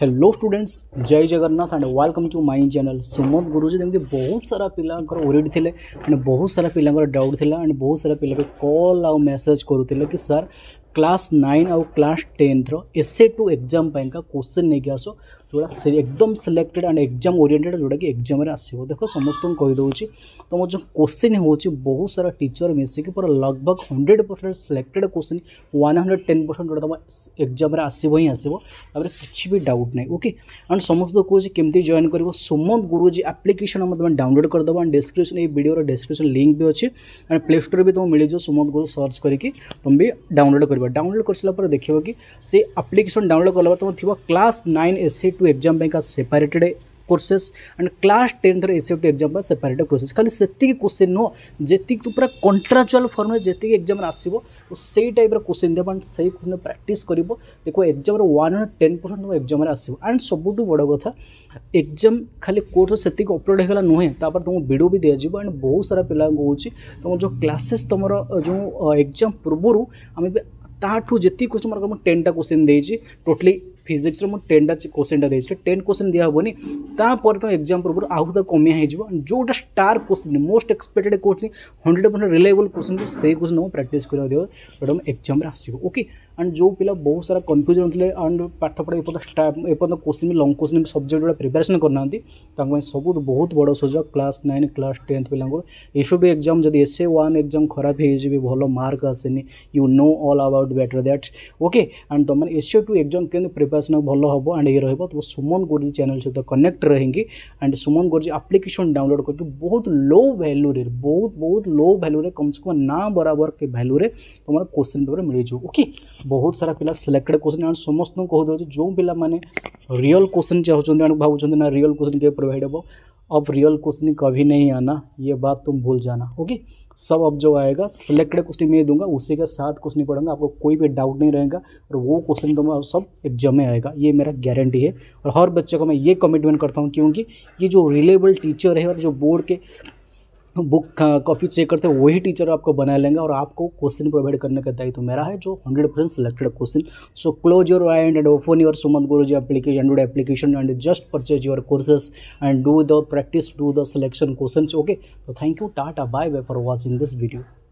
Hello students Jai Jagannath and welcome to my channel Sumant Guruji जमी बहुत सारा पिलांकर worried थे एंड बहुत सारा पिलांकर डाउट थी एंड बहुत सारा पिला कॉल आउ मेसेज करू कि सर क्लास नाइन आउ class ten SA two exam question नहीं आस जोड़ा एकदम सिलेक्टेड एंड एग्ज़ाम ओरिएंटेड जोटा कि एग्ज़ाम आसो देख, समस्त कहीदे तुम जो। क्वेश्चन हो बहुत सारा टीचर मिसिक पूरा लगभग hundred percent selected question one hundred ten percent जो तुम एग्ज़ाम आसो ही आसो किसी भी डाउट ना ओके एंड समस्त कौन केमती जॉइन कर सुमंत गुरुजी आप्लिकेसन तुम डाउनलोड करदेव एंड डिस्क्रिप्शन ये वीडियो डिस्क्रिप्शन लिंक भी अच्छी एंड प्ले स्टोर भी तुम मिल जाओ सुमंत गुरु सर्च करके तुम भी डाउनलोड कर डाउनलोड कर सारा देखिए कि से आप्लिकेसन डाउनलोड कला तुम थी class nine S two exam का separated courses and class tenth S two exam separate courses खाली से क्वेश्चन नुह जी तू पूरा कंट्राचुआल फर्म जी एग्ज़ाम आसो से टाइप क्वेश्चन देव एंड से क्वेश्चन प्राक्ट कर देखो एग्ज़ाम वन टेन परसेंट तुम एग्ज़ाम आसो एंड सबुठ बड़ कथा एग्ज़ाम खाली कोर्स से अपलोड होगा नुहे, तापर तुम भिड भी दिज्व एंड बहुत सारा पिला तुम जो क्लासेस तुम जो एग्ज़ाम ताठू जी क्वेश्चन मार्क टेनटा क्वेश्चन देती फिजिक्स टेनटा क्वेश्चन देती टेन क्वेश्चन दिहबनी तापर तुम एग्ज़ाम पूर्व आउ तो कमिया हो जोटा star question most expected question hundred percent reliable question से क्वेश्चन प्राक्ट कर दिव एग्ज़ाम आसो ओके एंड जो पिला बहुत सारा कन्फ्यूज़न थे एंड पाठ पढ़ा एपर्तन एपर्तन क्वेश्चन भी लंग क्वेश्चन सब्जेक्ट जो प्रिपेरेसन करना सब बहुत बड़ सुजोग क्लास नाइन क्लास टेन्थ पिला एसओ भी एग्ज़ाम जब एस ए वन एग्ज़ाम खराब हो भल mark आसेनि you know all about better that okay and तुम एस टू एग्ज़ाम के प्रिपेरेसन भल हम एंड ये रहा तो सुमन गुरुजी चैनल सहित कनेक्ट रहेंगे and Suman Guruji application download करके बहुत लो भैल्यू बहुत बहुत लो भैल्यू कम से कम ना बराबर के भैल्यू तुम क्वेश्चन पेपर मिल जाए ओके बहुत सारा पिला सिलेक्टेड क्वेश्चन एंड समस्त कह जो पिला माने रियल क्वेश्चन चाहते एंड भावुं ना रियल क्वेश्चन के प्रोवाइड हम अब रियल क्वेश्चन कभी नहीं आना ये बात तुम भूल जाना ओके सब अब जो आएगा सिलेक्टेड क्वेश्चन मैं दूँगा, उसी के साथ क्वेश्चन पढ़ूँगा, आपको कोई भी डाउट नहीं रहेगा, और वो क्वेश्चन तो मैं सब एग्ज़ाम में आएगा, ये मेरा गारंटी है। और हर बच्चे को मैं ये कमिटमेंट करता हूँ, क्योंकि ये जो रिलेबल टीचर है और जो बोर्ड के बुक कॉपी चेक करते हैं वही टीचर आपको बना लेंगे और आपको क्वेश्चन प्रोवाइड करने का दायित्व मेरा है, जो hundred percent selected question so close your and and open your Suman Guru ji application and application and just purchase your courses and do the practice do the selection question okay तो thank you tata bye bye for watching this video